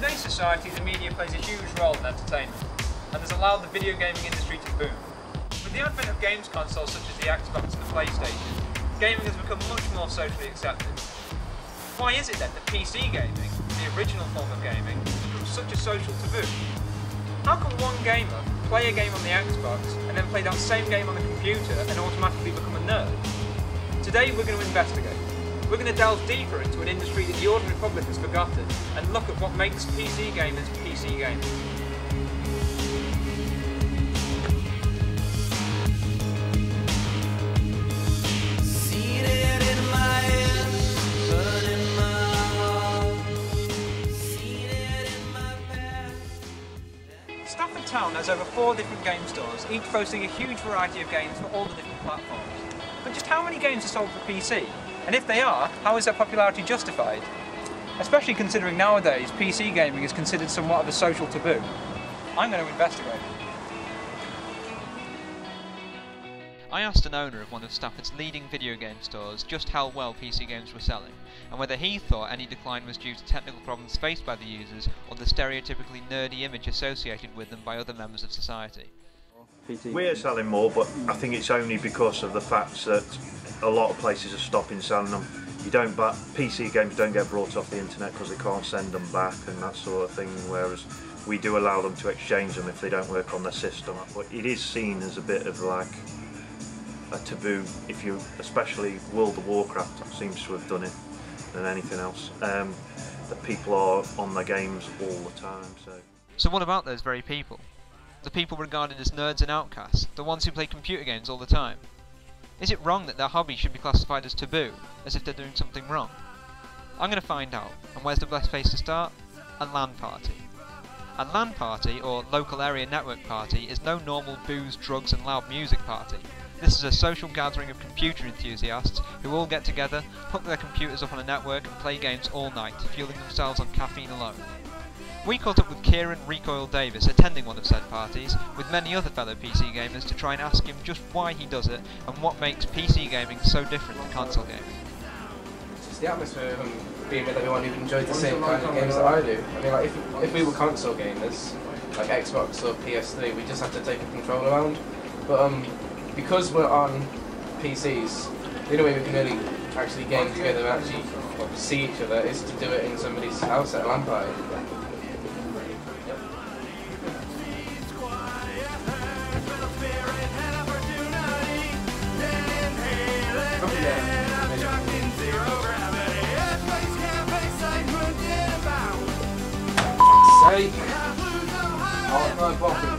today's society, the media plays a huge role in entertainment and has allowed the video gaming industry to boom. With the advent of games consoles such as the Xbox and the PlayStation, gaming has become much more socially accepted. Why is it then that PC gaming, the original form of gaming, has such a social taboo? How can one gamer play a game on the Xbox and then play that same game on the computer and automatically become a nerd? Today we're going to investigate. We're going to delve deeper into an industry that the ordinary public has forgotten and look at what makes PC gamers PC gamers. Seated in my head, but in my heart. Seated in my past. Stafford Town has over four different game stores, each boasting a huge variety of games for all the different platforms. But just how many games are sold for PC? And if they are, how is their popularity justified? Especially considering nowadays PC gaming is considered somewhat of a social taboo. I'm going to investigate. I asked an owner of one of Stafford's leading video game stores just how well PC games were selling, and whether he thought any decline was due to technical problems faced by the users or the stereotypically nerdy image associated with them by other members of society. We're selling more, but I think it's only because of the fact that a lot of places are stopping selling them. You don't, but PC games don't get brought off the internet because they can't send them back and that sort of thing. Whereas we do allow them to exchange them if they don't work on their system. But it is seen as a bit of like a taboo. If you, especially World of Warcraft, seems to have done it than anything else. Um, that people are on their games all the time. So. So what about those very people? The people regarded as nerds and outcasts, the ones who play computer games all the time? Is it wrong that their hobby should be classified as taboo, as if they're doing something wrong? I'm going to find out, and where's the best place to start? A LAN party. A LAN party, or local area network party, is no normal booze, drugs and loud music party. This is a social gathering of computer enthusiasts who all get together, hook their computers up on a network and play games all night, fueling themselves on caffeine alone. We caught up with Kieran Recoil Davis attending one of said parties, with many other fellow PC gamers to try and ask him just why he does it and what makes PC gaming so different to console gaming. It's the atmosphere of being with everyone who enjoys the same kind of games that I do. I mean, like if, if we were console gamers, like Xbox or PS3, we just have to take a controller around. But um, because we're on PCs, the only way we can really actually game together and actually see each other is to do it in somebody's house at a LAN party. Sake! Oh, no, Bobby.